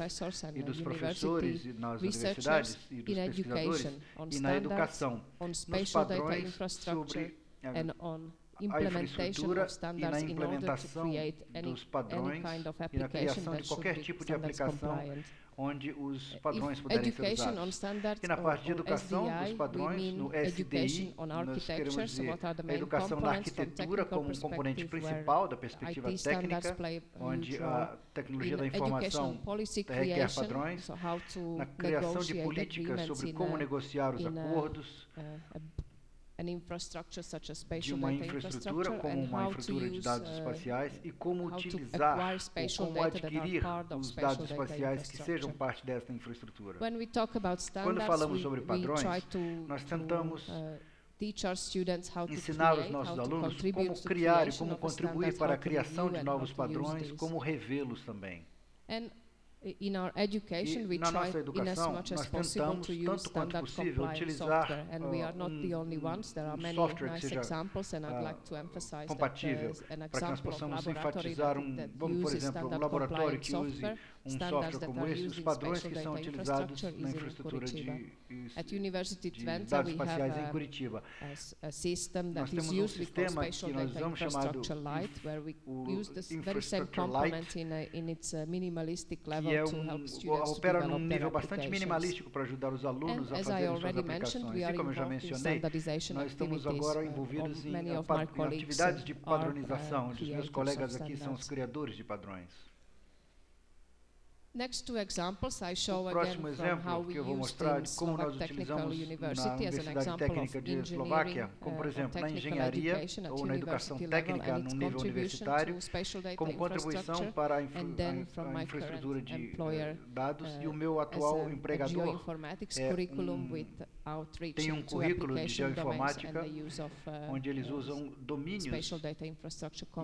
e dos professores nas universidades e dos pesquisadores e na educação, nos padrões sobre and on implementation of standards in order to create any, any kind of application that should be standards compliant onde os padrões puderem ser usados. E na parte de educação dos padrões, no SDI, nós queremos dizer a educação na arquitetura como um componente principal da perspectiva técnica, onde a tecnologia da informação requer padrões, na criação de políticas sobre como negociar os acordos, de uma infraestrutura como uma infraestrutura de dados uh, espaciais e como utilizar ou como adquirir os dados espaciais que sejam parte dessa infraestrutura. Quando falamos sobre padrões, nós tentamos uh, ensinar os nossos alunos como criar e como contribuir para a criação de novos padrões, como revê-los também in our education, we try in as much as possible to use standard compliant software, and we are not the only ones. There are many nice examples, and I'd like to emphasize that an example of laboratory that, that uses standard compliant software um software como esse, os padrões que são utilizados na infraestrutura de, de dados espaciais em Curitiba. nós temos um sistema que nós usamos chamado Light, where we use the very same component in, a, in its uh, minimalistic level que é um, opera num nível bastante minimalístico para ajudar os alunos a fazerem suas aplicações. E como eu já mencionei, nós estamos agora envolvidos em, em atividades de uh, padronização, os meus colegas aqui são os criadores de padrões. Next two examples I show again from how we use in Slovak Technical University as an example of engineering como por exemplo na engenharia ou na educação técnica no nível universitário, como contribuição para a, infraestrutura de uh, dados e o meu atual empregador é um, tem um currículo de geoinformática onde eles usam domínios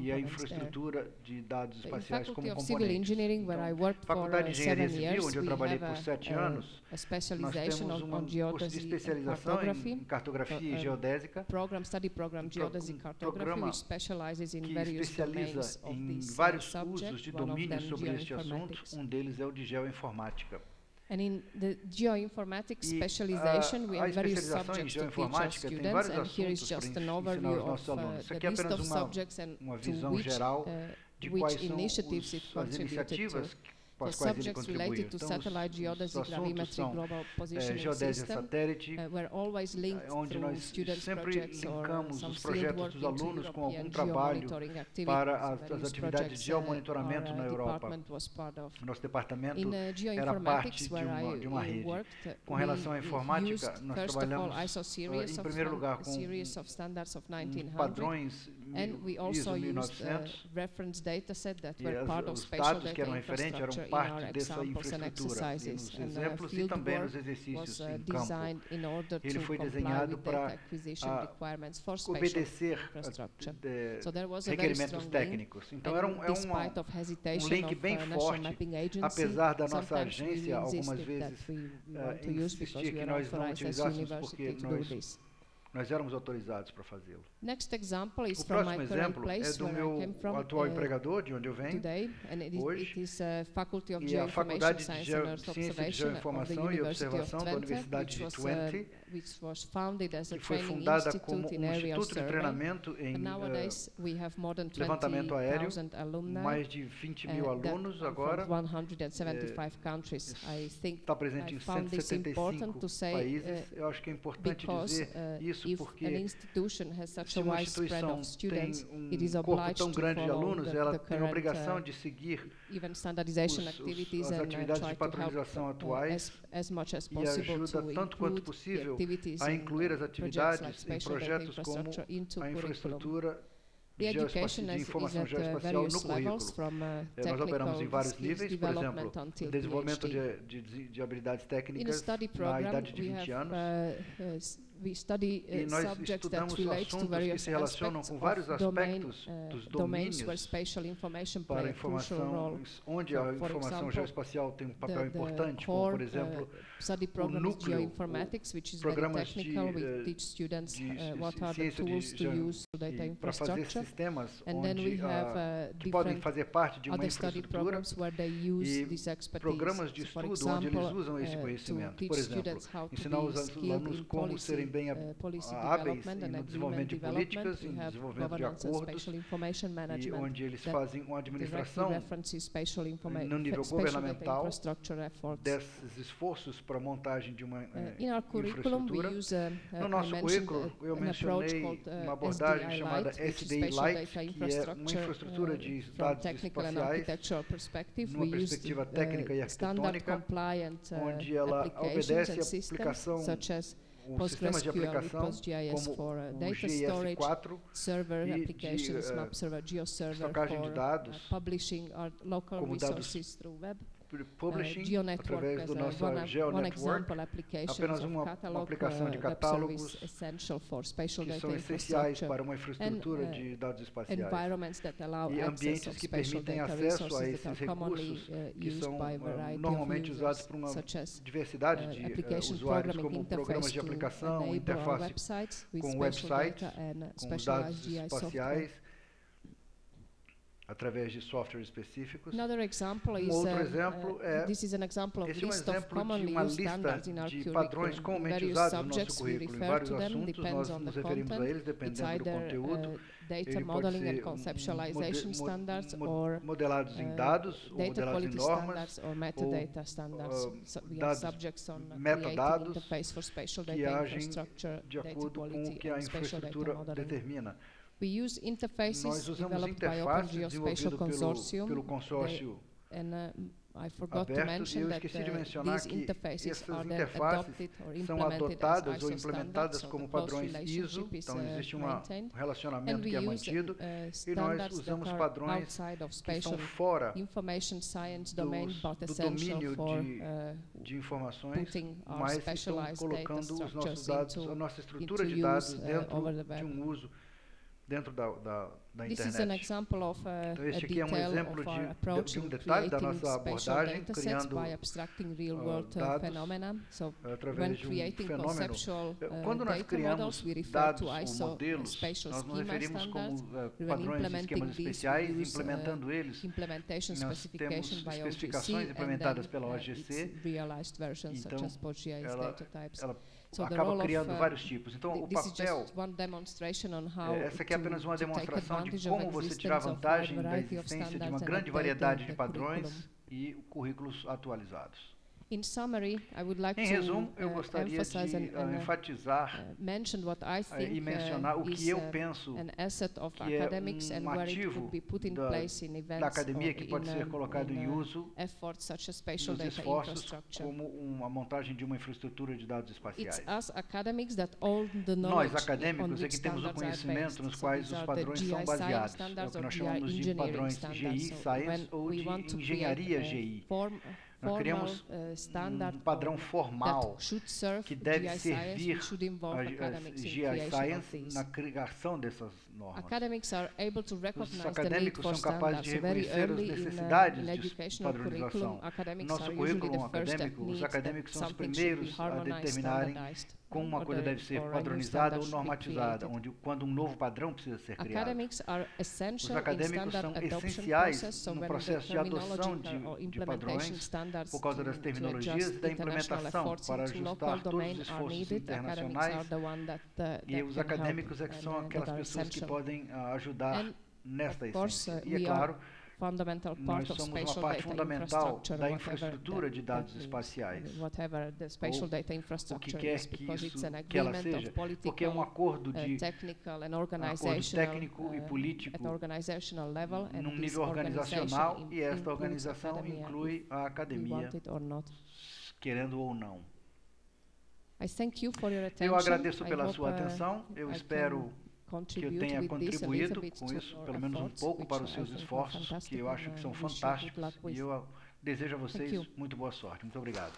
e a infraestrutura de dados espaciais como componentes. Então, de Engenharia Civil, onde eu trabalhei por sete anos, nós temos um curso de especialização em cartografia e geodésica, program, study program Geodesy Cartography, which specializes in que especializa em vários usos de domínios sobre este assunto. Um deles é o de geoinformática. And in the geoinformatics specialization, we have various subjects to teach our students, and here is just an overview of uh, the list of subjects and to which, uh, which initiatives it contributed to com as quais ele contribuiu. Então, os, os assuntos são é, geodésia satélite, uh, onde nós sempre linkamos os projetos dos alunos com algum trabalho para as, as atividades de geomonitoramento na Europa. Nosso departamento era parte de uma, de uma rede. Com relação à informática, nós trabalhamos, em primeiro lugar, com padrões And we also used a reference data set that were part of spatial data infrastructure in our examples and exercises. And uh, field work was uh, designed in order to comply with data acquisition requirements for spatial infrastructure. So there was a very strong link. Então era um, é uma, um link bem uh, forte, apesar da nossa agência algumas vezes uh, insistir que nós não utilizássemos porque nós nós éramos autorizados para fazê-lo. Next example is o próximo exemplo é do meu from, atual uh, empregador, de onde eu venho, today, is, hoje, is, uh, Faculty of e a Faculdade de Ciência de Geoinformação e Observação da Universidade de Twente, which was founded as a que foi fundada como um instituto de treinamento em uh, levantamento aéreo, mais de 20 mil uh, alunos agora, está presente em 175 países. Eu acho que é importante dizer isso porque se uma instituição tem um corpo tão grande de alunos, ela tem a obrigação de seguir os, os, as atividades de padronização atuais e ajuda tanto quanto possível a incluir as atividades em projetos como a infraestrutura de, de informação geoespacial no currículo. Uh, Nós operamos em vários níveis, por exemplo, desenvolvimento de, de, de, habilidades técnicas na idade de 20 anos. Uh, uh, we study uh, e nós estudamos assuntos que se relacionam com vários aspectos uh, dos domínios para a informação, onde a informação geoespacial tem um papel importante, como, por uh, exemplo, o núcleo, o programas de, de, de ciência de para fazer sistemas onde, que podem fazer parte de uma infraestrutura e programas de estudo onde eles usam esse conhecimento. Por exemplo, ensinar os alunos como serem bem uh, hábeis no desenvolvimento de políticas, em desenvolvimento de acordos, e onde eles fazem uma administração no nível governamental desses esforços para a montagem de uma uh, infraestrutura. no nosso currículo, eu mencionei uma abordagem chamada SDI Light, que é uma infraestrutura de dados espaciais, numa perspectiva técnica e arquitetônica, onde ela obedece à aplicação um sistema de aplicação como uh, o GIS4 server e applications, de, uh, map server, geoserver estocagem de dados, uh, como dados publishing uh, através do nosso GeoNetwork, apenas uma, aplicação de uh, catálogos que são essenciais para uma infraestrutura uh, de dados espaciais. e ambientes que permitem acesso a esses recursos que são normalmente usados por uma diversidade de usuários como programas de aplicação, interface com websites, com dados espaciais, através de softwares específicos. um outro exemplo é esse é um exemplo de uma lista de padrões comumente usados no nosso currículo. Em vários assuntos nós nos referimos a eles dependendo do conteúdo. Data modeling and conceptualization standards or modelados em dados, ou modelados em normas, or metadata standards. Uh, so we have subjects on metadados interface for spatial data que agem de acordo com o que a infraestrutura determina. We use interfaces Nós usamos interfaces desenvolvidas pelo, pelo consórcio they, and, uh, I forgot aberto, to mention eu esqueci de mencionar que essas interfaces são adotadas ou implementadas como padrões ISO, então uh, existe um relacionamento que é mantido, uh, e nós usamos padrões que são fora dos, do domínio de, uh, de informações, mas estão colocando os nossos dados, a nossa estrutura de dados dentro de um uso dentro da, da, da internet. Of, uh, então, este aqui é um exemplo de, de, um detalhe da nossa abordagem, criando uh, dados so, através de um fenômeno. Uh, Quando nós criamos dados ou modelos, nós nos referimos como uh, padrões e esquemas especiais, use, implementando uh, eles. Nós temos especificações implementadas pela OGC, então ela, ela So acaba criando uh, vários tipos. Então, o papel, é, essa aqui é apenas uma demonstração de como você tirar vantagem da existência de uma grande variedade de padrões e currículos atualizados. In summary, I would like em resumo, eu uh, gostaria de uh, enfatizar uh, e mencionar o que eu penso que é um ativo da, da academia que pode ser colocado em uso nos esforços como uma montagem de uma infraestrutura de dados espaciais. Nós, acadêmicos, é que temos o conhecimento nos quais os padrões são baseados. É o que nós chamamos de padrões GI Science ou de engenharia GI. Nós criamos uh, um padrão formal que deve servir a GI Science na criação dessas normas. Os acadêmicos são capazes de reconhecer as uh, necessidades de padronização. No nosso currículo acadêmico, os acadêmicos são os primeiros a determinarem como uma coisa deve ser padronizada ou normatizada, onde quando um novo padrão precisa ser criado. Os acadêmicos são essenciais no processo de adoção de, de padrões por causa das terminologias e da implementação para ajustar todos os esforços internacionais e os acadêmicos é que são aquelas pessoas que podem uh, ajudar nesta essência. E é claro, fundamental part Nós somos uma parte fundamental da infraestrutura de dados espaciais. Whatever the spatial data infrastructure o que quer que isso que ela seja, porque é um acordo de uh, technical and acordo técnico e uh, político level, num nível organizacional e esta organização inclui a academia, querendo ou não. Eu agradeço pela sua uh, atenção. Eu espero que eu tenha contribuído com isso, pelo menos um pouco, para os seus esforços, que eu acho que são fantásticos. E eu desejo a vocês muito boa sorte. Muito obrigado.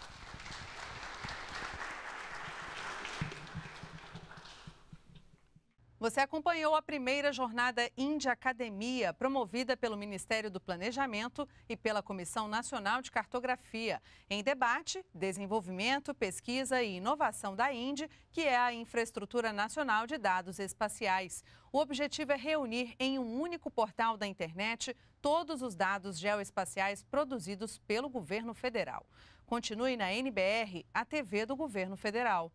Você acompanhou a primeira jornada Índia Academia, promovida pelo Ministério do Planejamento e pela Comissão Nacional de Cartografia. Em debate, desenvolvimento, pesquisa e inovação da Índia, que é a infraestrutura nacional de dados espaciais. O objetivo é reunir em um único portal da internet todos os dados geoespaciais produzidos pelo governo federal. Continue na NBR, a TV do governo federal.